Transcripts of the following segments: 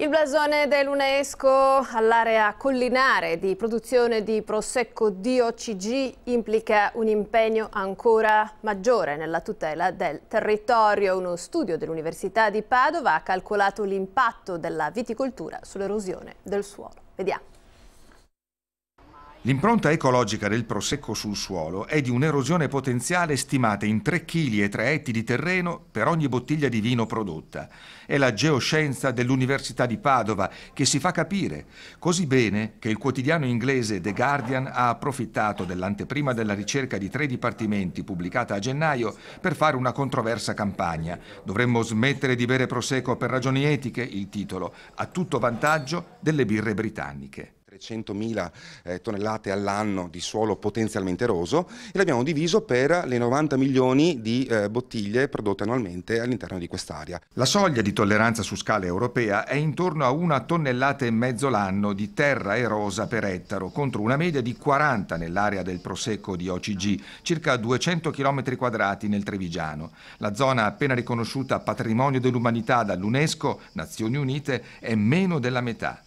Il blasone dell'UNESCO all'area collinare di produzione di Prosecco DOCG implica un impegno ancora maggiore nella tutela del territorio. Uno studio dell'Università di Padova ha calcolato l'impatto della viticoltura sull'erosione del suolo. Vediamo. L'impronta ecologica del prosecco sul suolo è di un'erosione potenziale stimata in 3 kg e 3 etti di terreno per ogni bottiglia di vino prodotta. È la geoscienza dell'Università di Padova che si fa capire così bene che il quotidiano inglese The Guardian ha approfittato dell'anteprima della ricerca di tre dipartimenti pubblicata a gennaio per fare una controversa campagna. Dovremmo smettere di bere prosecco per ragioni etiche, il titolo, a tutto vantaggio delle birre britanniche. 300.000 eh, tonnellate all'anno di suolo potenzialmente eroso e l'abbiamo diviso per le 90 milioni di eh, bottiglie prodotte annualmente all'interno di quest'area. La soglia di tolleranza su scala europea è intorno a una tonnellata e mezzo l'anno di terra erosa per ettaro contro una media di 40 nell'area del Prosecco di OCG, circa 200 km quadrati nel Trevigiano. La zona appena riconosciuta patrimonio dell'umanità dall'UNESCO, Nazioni Unite, è meno della metà.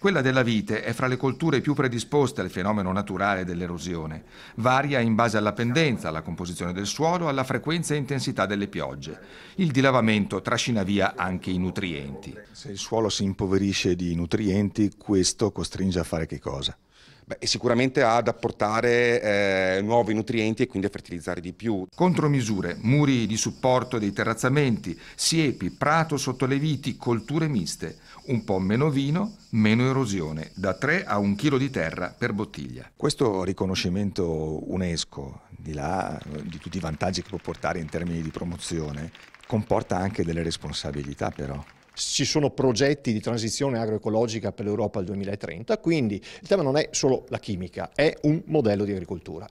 Quella della vite è fra le colture più predisposte al fenomeno naturale dell'erosione. Varia in base alla pendenza, alla composizione del suolo, alla frequenza e intensità delle piogge. Il dilavamento trascina via anche i nutrienti. Se il suolo si impoverisce di nutrienti, questo costringe a fare che cosa? Beh, sicuramente ad apportare eh, nuovi nutrienti e quindi a fertilizzare di più. Contromisure, muri di supporto dei terrazzamenti, siepi, prato sotto le viti, colture miste. Un po' meno vino, meno erosione, da 3 a 1 kg di terra per bottiglia. Questo riconoscimento UNESCO, di là di tutti i vantaggi che può portare in termini di promozione, comporta anche delle responsabilità però ci sono progetti di transizione agroecologica per l'Europa al 2030, quindi il tema non è solo la chimica, è un modello di agricoltura.